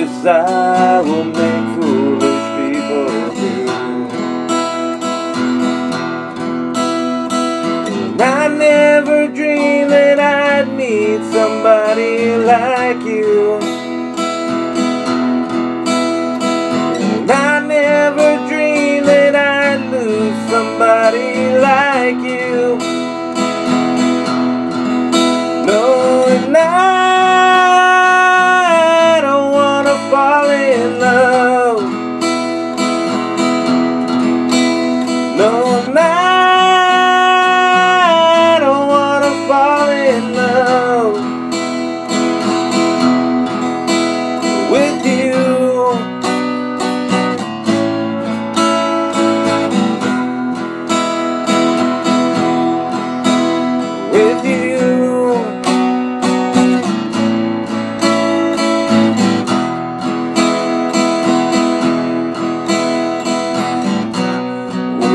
promise I will make foolish people do. And I never dreamed that I'd meet somebody like you. And I never dreamed that I'd lose somebody like you. love.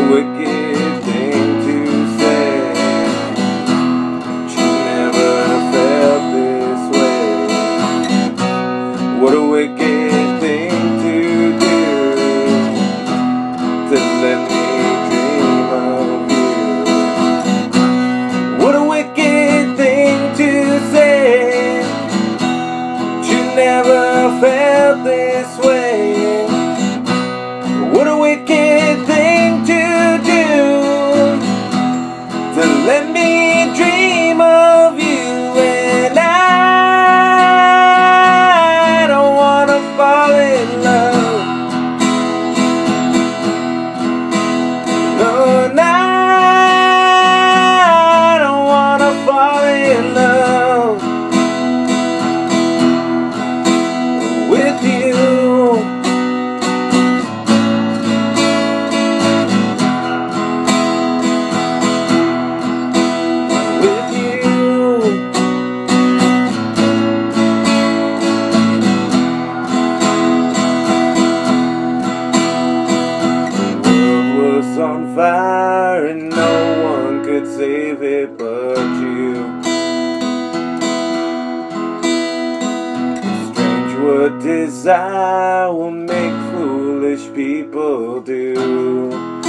wicked thing to say. She never felt this way. What a wicked fire and no one could save it but you. Strange what desire will make foolish people do.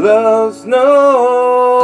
loves no